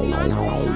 DeAndre.